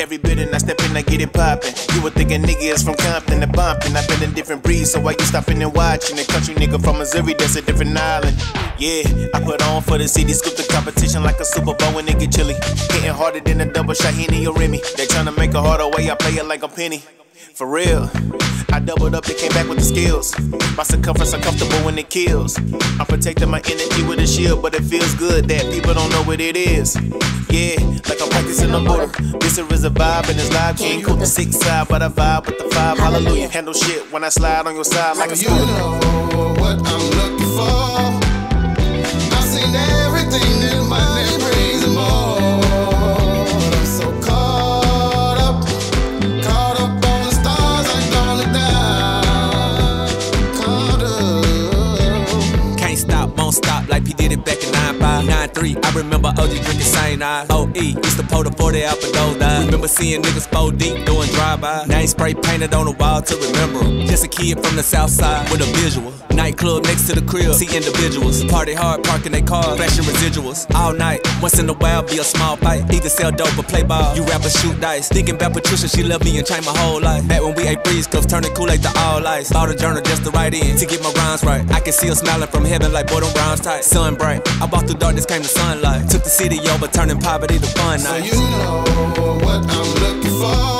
Every building I step in, I get it poppin'. You would think a nigga is from Compton to Bumpton. I've been in different breeds, so why you stopping and watching? A country nigga from Missouri, that's a different island. Yeah, I put on for the city, scoop the competition like a Super Bowl when it get chilly. Hitting harder than a double shot, Henny or Remy. They tryna make a harder way, I play it like a penny. For real, I doubled up and came back with the skills. My circumference uncomfortable when it kills. I'm protecting my energy with a shield, but it feels good that people don't know what it is. Yeah, like I'm practicing the Buddha. This is a vibe and it's live. Can't cool the six side, but I vibe with the five. Hallelujah. Handle shit when I slide on your side like a You know what I'm looking for. Like he did it back in 95. 93, I remember OG drinking. I. OE, used to pull the 40 out for those died. Remember seeing niggas fold deep doing drive-by. Name spray painted on the wall to remember 'em. Just a kid from the south side with a visual. Nightclub next to the crib, see individuals. Party hard, parking their cars, flashing residuals. All night, once in a while, be a small fight. Either sell dope or play ball. You rappers shoot dice. Thinking about Patricia, she loved me and changed my whole life. Back when we ate breeze cups, turning Kool-Aid to all ice. Bought a journal just to write in, to get my rhymes right. I can see her smiling from heaven like boy, them rhymes tight. Sun bright, I walked through darkness, came to sunlight. Took the city over, turning poverty to fun So you know what I'm looking for.